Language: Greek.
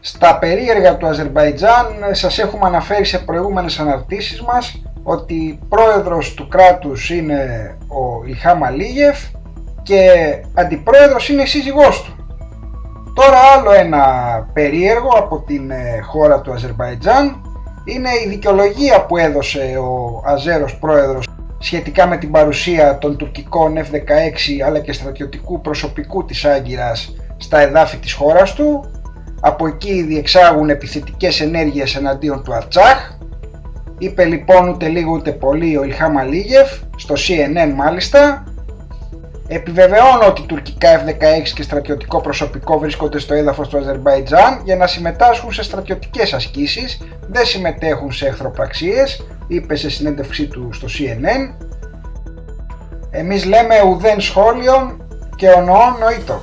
Στα περίεργα του Αζερβαϊτζάν σας έχουμε αναφέρει σε προηγούμενες αναρτήσεις μας ότι πρόεδρος του κράτους είναι ο Ιλχάμ Αλίγεφ και αντιπρόεδρος είναι η σύζυγός του. Τώρα άλλο ένα περίεργο από την ε, χώρα του Αζερβαϊτζάν είναι η δικαιολογία που έδωσε ο Αζέρος πρόεδρος σχετικά με την παρουσία των τουρκικών F-16 αλλά και στρατιωτικού προσωπικού της Άγκυρας στα εδάφη της χώρας του. Από εκεί διεξάγουν επιθετικές ενέργειες εναντίον του Αρτσάχ. Είπε λοιπόν ούτε λίγο ούτε πολύ ο Ιλχάμ Αλίγεφ, στο CNN μάλιστα, Επιβεβαιώνω ότι τουρκικά F-16 και στρατιωτικό προσωπικό βρίσκονται στο έδαφος του Αζερβαϊτζάν για να συμμετάσχουν σε στρατιωτικές ασκήσεις, δεν συμμετέχουν σε εχθροπραξίες, είπε σε συνέντευξή του στο CNN. Εμείς λέμε ουδέν σχόλιον και ονοών νοήτων.